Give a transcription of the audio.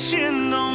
心动